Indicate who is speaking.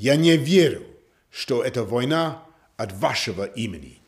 Speaker 1: Я не верю, что эта война от вашего имени.